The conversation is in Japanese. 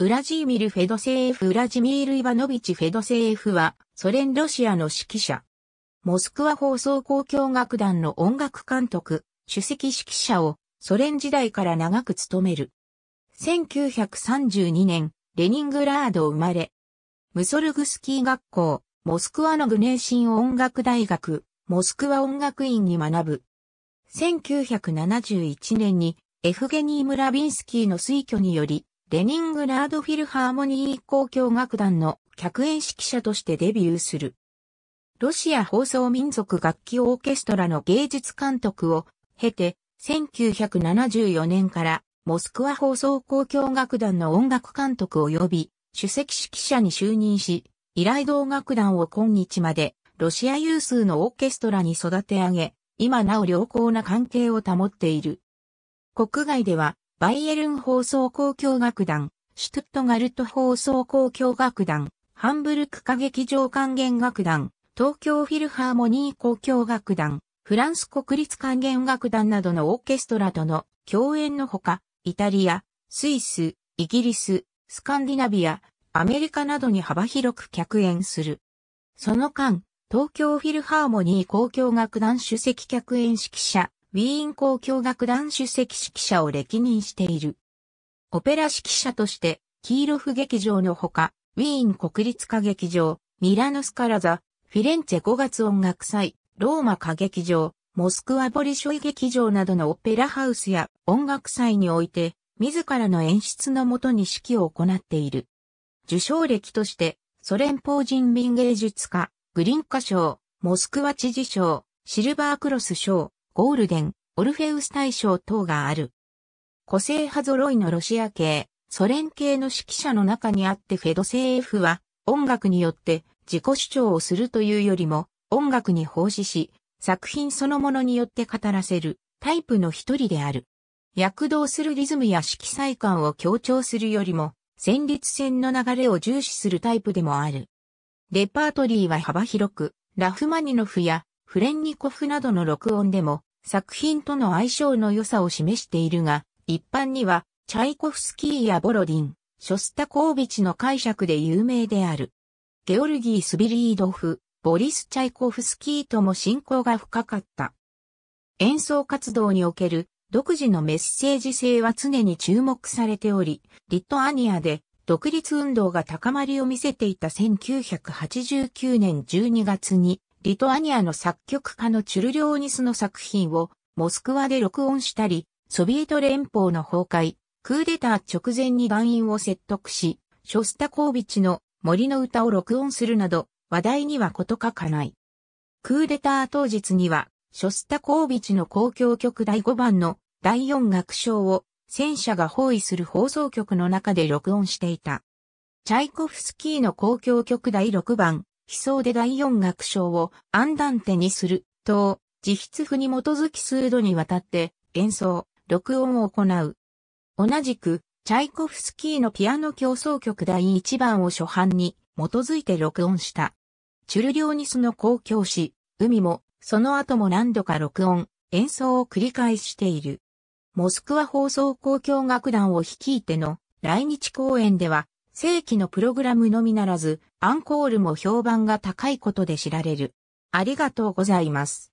ウラジーミル・フェドセーフ・ウラジミール・イバノビチ・フェドセーフは、ソ連ロシアの指揮者。モスクワ放送交響楽団の音楽監督、首席指揮者を、ソ連時代から長く務める。1932年、レニングラード生まれ。ムソルグスキー学校、モスクワのグネーシン音楽大学、モスクワ音楽院に学ぶ。1971年にエフゲニー・ムラビンスキーの推挙により、レニングラードフィルハーモニー交響楽団の客演指揮者としてデビューする。ロシア放送民族楽器オーケストラの芸術監督を経て、1974年からモスクワ放送交響楽団の音楽監督を呼び、主席指揮者に就任し、依頼道楽団を今日までロシア有数のオーケストラに育て上げ、今なお良好な関係を保っている。国外では、バイエルン放送交響楽団、シュトゥットガルト放送交響楽団、ハンブルク歌劇場管弦楽団、東京フィルハーモニー交響楽団、フランス国立管弦楽団などのオーケストラとの共演のほか、イタリア、スイス、イギリス、スカンディナビア、アメリカなどに幅広く客演する。その間、東京フィルハーモニー交響楽団主席客演指揮者、ウィーン交響楽団主席指揮者を歴任している。オペラ指揮者として、キーロフ劇場のほか、ウィーン国立歌劇場、ミラノスカラザ、フィレンツェ5月音楽祭、ローマ歌劇場、モスクワボリショイ劇場などのオペラハウスや音楽祭において、自らの演出のもとに指揮を行っている。受賞歴として、ソ連邦人民芸術家、グリンカ賞、モスクワ知事賞、シルバークロス賞、ゴールデン、オルフェウス大賞等がある。個性派揃いのロシア系、ソ連系の指揮者の中にあってフェドセーフは音楽によって自己主張をするというよりも音楽に奉仕し、作品そのものによって語らせるタイプの一人である。躍動するリズムや色彩感を強調するよりも、旋律線の流れを重視するタイプでもある。レパートリーは幅広く、ラフマニノフやフレンニコフなどの録音でも作品との相性の良さを示しているが、一般には、チャイコフスキーやボロディン、ショスタコービチの解釈で有名である。ゲオルギー・スビリードフ、ボリス・チャイコフスキーとも親交が深かった。演奏活動における独自のメッセージ性は常に注目されており、リトアニアで独立運動が高まりを見せていた1989年12月にリトアニアの作曲家のチュルリョーニスの作品をモスクワで録音したり、ソビエト連邦の崩壊、クーデター直前に団員を説得し、ショスタコービチの森の歌を録音するなど、話題にはこと書かない。クーデター当日には、ショスタコービチの交響曲第5番の第4楽章を戦車が包囲する放送局の中で録音していた。チャイコフスキーの交響曲第6番悲壮で第四楽章をアンダンテにすると、自筆譜に基づき数度にわたって演奏、録音を行う。同じく、チャイコフスキーのピアノ競争曲第一番を初版に基づいて録音した。チュルリョーニスの公共詩、海も、その後も何度か録音、演奏を繰り返している。モスクワ放送交響楽団を率いての来日公演では正規のプログラムのみならず、アンコールも評判が高いことで知られる。ありがとうございます。